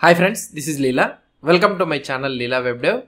Hi friends, this is Leela. Welcome to my channel Leela Web Dev.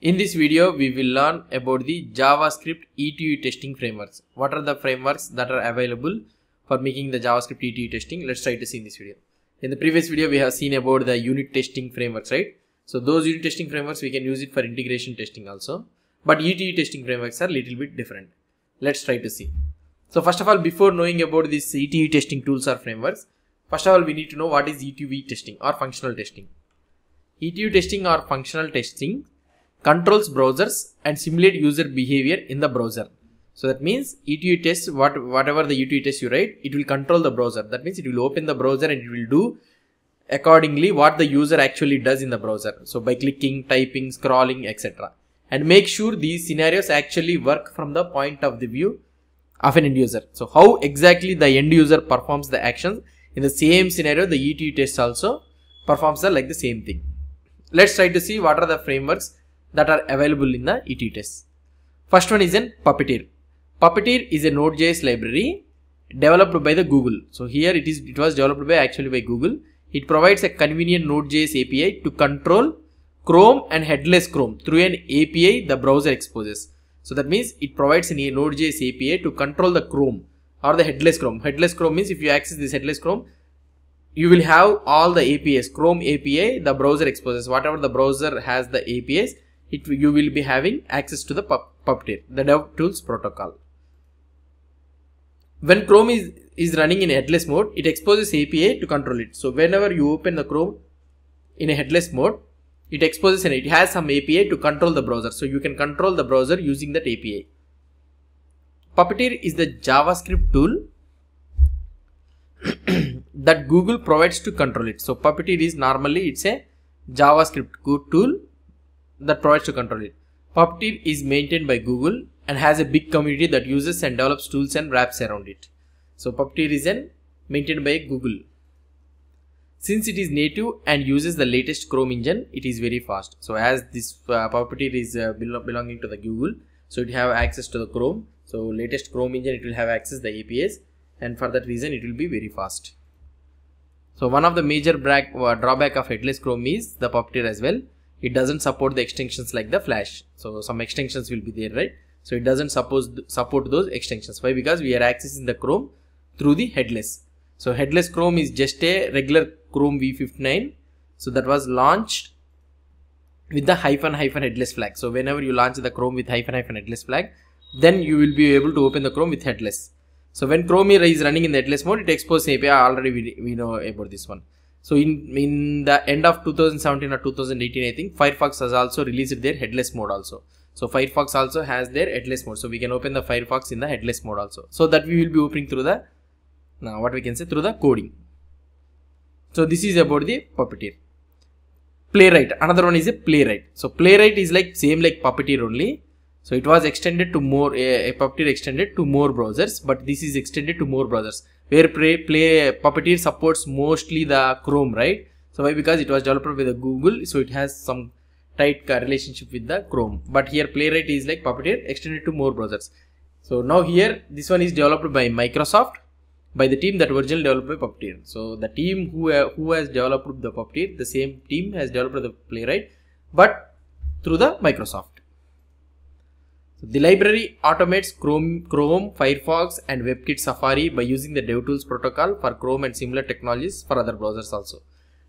In this video, we will learn about the JavaScript ETU testing frameworks. What are the frameworks that are available for making the JavaScript ETU testing? Let's try to see in this video. In the previous video, we have seen about the unit testing frameworks, right? So those unit testing frameworks, we can use it for integration testing also. But ETU testing frameworks are little bit different. Let's try to see. So first of all, before knowing about these ETU testing tools or frameworks, First of all, we need to know what is ETU testing or functional testing. ETU testing or functional testing controls browsers and simulate user behavior in the browser. So that means ETU test, what, whatever the ETU test you write, it will control the browser. That means it will open the browser and it will do accordingly what the user actually does in the browser. So by clicking, typing, scrolling, etc. And make sure these scenarios actually work from the point of the view of an end user. So how exactly the end user performs the actions in the same scenario the ETU test also performs the like the same thing. Let's try to see what are the frameworks that are available in the ETU test. First one is in Puppeteer. Puppeteer is a Node.js library developed by the Google. So here it is it was developed by actually by Google. It provides a convenient Node.js API to control Chrome and headless Chrome through an API the browser exposes. So that means it provides a Node.js API to control the Chrome or the headless Chrome. Headless Chrome means if you access this headless Chrome, you will have all the APIs. Chrome API, the browser exposes. Whatever the browser has the APIs, it you will be having access to the Puppeteer, the DevTools protocol. When Chrome is, is running in headless mode, it exposes API to control it. So whenever you open the Chrome in a headless mode, it exposes and it has some API to control the browser. So you can control the browser using that API. Puppeteer is the JavaScript tool that Google provides to control it. So Puppeteer is normally it's a JavaScript tool that provides to control it. Puppeteer is maintained by Google and has a big community that uses and develops tools and wraps around it. So Puppeteer is an maintained by Google. Since it is native and uses the latest Chrome engine, it is very fast. So as this uh, Puppeteer is uh, belonging to the Google, so it have access to the Chrome. So latest Chrome engine, it will have access the APIs and for that reason it will be very fast. So one of the major uh, drawback of headless Chrome is the Puppeteer as well. It doesn't support the extensions like the Flash. So some extensions will be there, right? So it doesn't suppose support those extensions. Why? Because we are accessing the Chrome through the headless. So headless Chrome is just a regular Chrome v59. So that was launched with the hyphen hyphen headless flag. So whenever you launch the Chrome with hyphen hyphen headless flag, then you will be able to open the Chrome with headless. So when Chrome is running in the headless mode, it exposes API. Already we, we know about this one. So in in the end of 2017 or 2018, I think Firefox has also released their headless mode also. So Firefox also has their headless mode. So we can open the Firefox in the headless mode also. So that we will be opening through the now what we can say through the coding. So this is about the Puppeteer. Playwright. Another one is a Playwright. So Playwright is like same like Puppeteer only. So it was extended to more a Puppeteer extended to more browsers, but this is extended to more browsers. Where Play, Play Puppeteer supports mostly the Chrome, right? So why? Because it was developed with the Google, so it has some tight relationship with the Chrome. But here Playwright is like Puppeteer extended to more browsers. So now here this one is developed by Microsoft by the team that originally developed by Puppeteer. So the team who uh, who has developed the Puppeteer, the same team has developed the Playwright, but through the Microsoft. The library automates Chrome, Chrome, Firefox, and WebKit Safari by using the DevTools protocol for Chrome and similar technologies for other browsers also.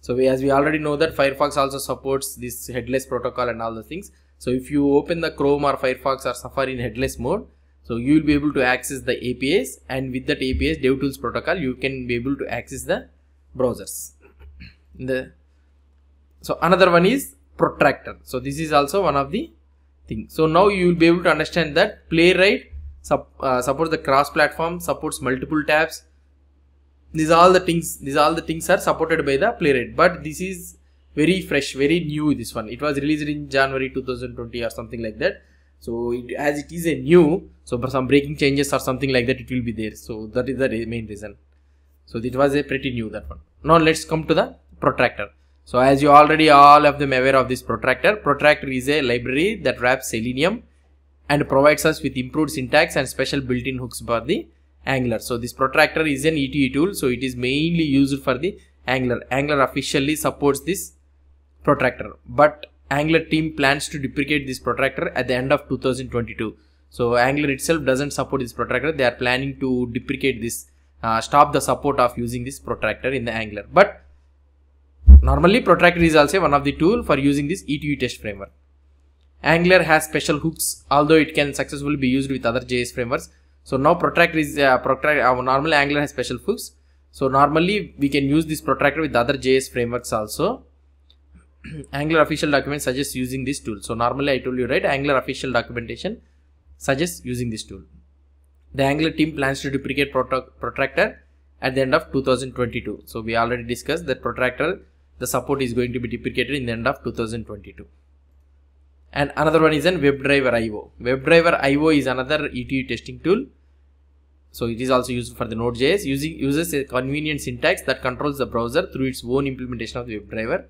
So we, as we already know that Firefox also supports this headless protocol and all the things. So if you open the Chrome or Firefox or Safari in headless mode, so you will be able to access the APIs and with that APIs DevTools protocol, you can be able to access the browsers. the so another one is protractor. So this is also one of the things. So now you will be able to understand that Playwright sup, uh, supports the cross-platform, supports multiple tabs. These all the things. These all the things are supported by the Playwright. But this is very fresh, very new. This one. It was released in January 2020 or something like that so it, as it is a new so for some breaking changes or something like that it will be there so that is the main reason so it was a pretty new that one now let's come to the protractor so as you already all of them aware of this protractor protractor is a library that wraps selenium and provides us with improved syntax and special built-in hooks for the angular so this protractor is an etu tool so it is mainly used for the Angular. Angular officially supports this protractor, but Angular team plans to deprecate this protractor at the end of 2022. So Angular itself doesn't support this protractor. They are planning to deprecate this, uh, stop the support of using this protractor in the Angular. But normally protractor is also one of the tool for using this E2E test framework. Angular has special hooks, although it can successfully be used with other JS frameworks. So now protractor is uh, protractor. Uh, normally Angular has special hooks. So normally we can use this protractor with other JS frameworks also. Angular official document suggests using this tool. So normally I told you right, Angular official documentation suggests using this tool. The Angular team plans to duplicate protractor at the end of 2022. So we already discussed that protractor, the support is going to be deprecated in the end of 2022 and another one is an WebDriver IO. WebDriver IO is another E2E testing tool. So it is also used for the Node.js using uses a convenient syntax that controls the browser through its own implementation of the WebDriver,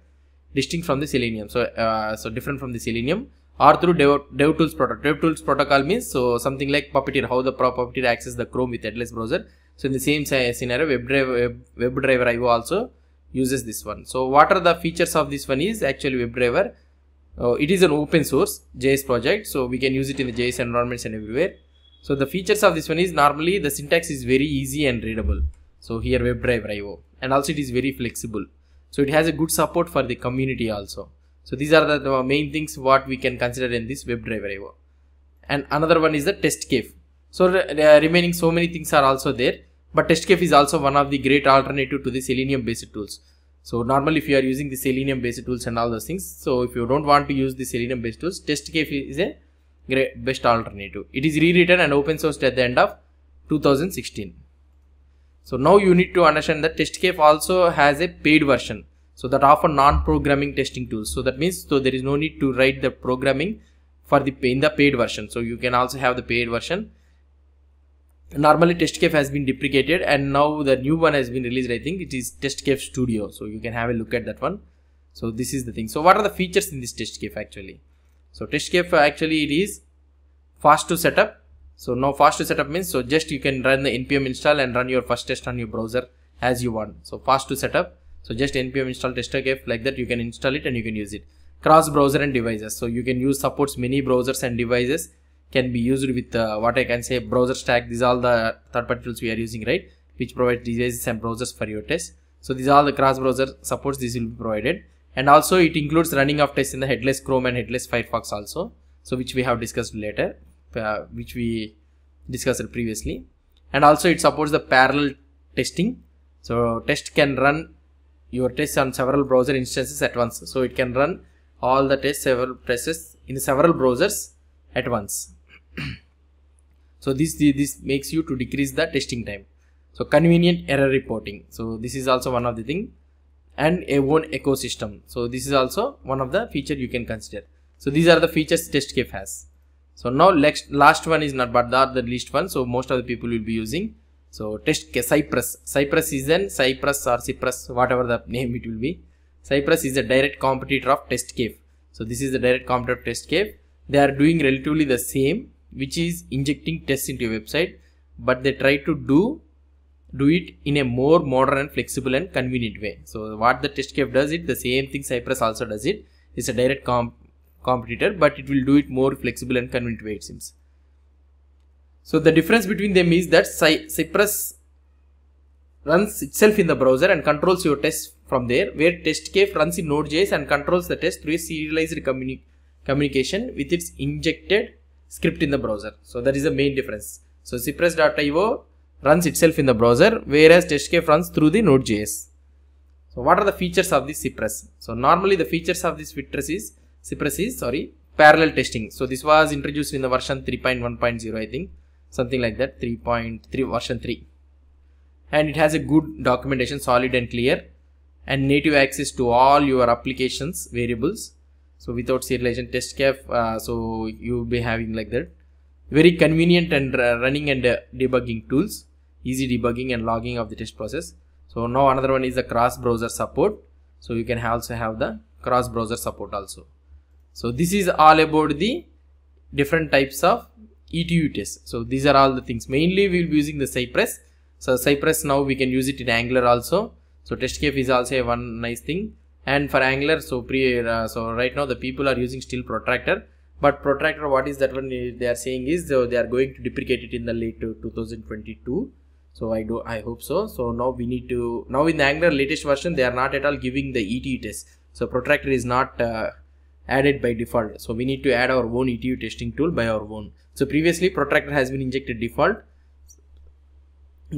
distinct from the Selenium. So uh, so different from the Selenium or through Dev, DevTools protocol. DevTools protocol means so something like Puppeteer, how the Puppeteer access the Chrome with headless browser. So in the same scenario, WebDriver, Web, WebDriver IO also uses this one. So what are the features of this one is actually WebDriver uh, it is an open source JS project, so we can use it in the JS environments and everywhere. So the features of this one is normally the syntax is very easy and readable. So here WebDriver IO and also it is very flexible. So it has a good support for the community also. So these are the, the main things what we can consider in this WebDriver IO. And another one is the TestCafe. So the remaining so many things are also there, but TestCafe is also one of the great alternative to the Selenium based tools. So normally if you are using the Selenium based tools and all those things, so if you don't want to use the Selenium based tools, TestCafe is a great best alternative. It is rewritten and open sourced at the end of 2016. So now you need to understand that TestCafe also has a paid version. So that offer non-programming testing tools. So that means so there is no need to write the programming for the in the paid version. So you can also have the paid version normally testcafe has been deprecated and now the new one has been released i think. It is testcafe studio. So you can have a look at that one. So this is the thing. So what are the features in this testcafe actually? So testcafe uh, actually it is fast to set up. So now fast to set up means so just you can run the npm install and run your first test on your browser as you want. So fast to set up. So just npm install testcafe like that. You can install it and you can use it. Cross browser and devices. So you can use supports many browsers and devices can be used with uh, what I can say BrowserStack. These are all the third party tools we are using, right? Which provides devices and browsers for your test. So these are all the cross browser supports. This will be provided, and also it includes running of tests in the headless Chrome and headless Firefox also. So which we have discussed later, uh, which we discussed previously, and also it supports the parallel testing. So test can run your tests on several browser instances at once. So it can run all the tests several tests in several browsers at once so this this makes you to decrease the testing time. So convenient error reporting. So this is also one of the thing. And a one ecosystem. So this is also one of the feature you can consider. So these are the features testcafe has. So now next last one is not but that the least one. So most of the people will be using. So test cypress. Cypress is then cypress or cypress whatever the name it will be. Cypress is a direct competitor of testcafe so this is the direct competitor of testcafe they are doing relatively the same which is injecting tests into your website but they try to do do it in a more modern and flexible and convenient way. So what the test testcafe does it the same thing cypress also does it. It's a direct comp competitor but it will do it more flexible and convenient way it seems. So the difference between them is that Cy cypress runs itself in the browser and controls your tests from there where testcafe runs in node.js and controls the test through a serialized communication with its injected script in the browser. So that is the main difference. So cypress.io runs itself in the browser whereas testcafe runs through the node.js. So what are the features of this Cypress? So normally the features of this Cypress is Cypress is sorry parallel testing. So this was introduced in the version 3.1.0 I think something like that 3.3 version 3 and it has a good documentation solid and clear and native access to all your applications variables so without serialization testcafe uh, so you'll be having like that. Very convenient and running and uh, debugging tools. Easy debugging and logging of the test process. So now another one is the cross browser support. So you can also have the cross browser support also. So this is all about the different types of E2E tests. So these are all the things. Mainly we'll be using the Cypress. So Cypress now we can use it in Angular also. So testcafe is also one nice thing and for angular so pre uh, so right now the people are using still protractor. But protractor what is that one they are saying is so they are going to deprecate it in the late 2022 so i do i hope so. So now we need to now in the angular latest version they are not at all giving the etu test. So protractor is not uh, added by default. So we need to add our own etu testing tool by our own. So previously protractor has been injected default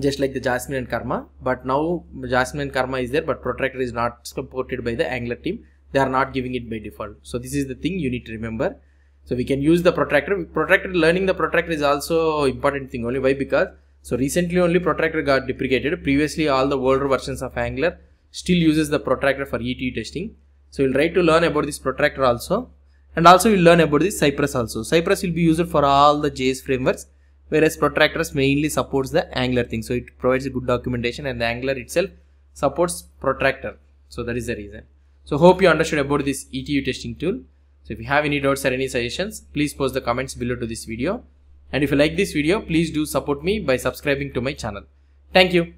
just like the jasmine and karma but now jasmine and karma is there but protractor is not supported by the angular team. They are not giving it by default. So this is the thing you need to remember. So we can use the protractor protractor learning the protractor is also important thing. Only why? Because so recently only protractor got deprecated. Previously all the older versions of angular still uses the protractor for etu testing. So you'll try to learn about this protractor also. And also you'll learn about this cypress also. Cypress will be used for all the js frameworks whereas protractors mainly supports the angular thing so it provides a good documentation and the angular itself supports protractor so that is the reason so hope you understood about this etu testing tool so if you have any doubts or any suggestions, please post the comments below to this video. And if you like this video, please do support me by subscribing to my channel. Thank you.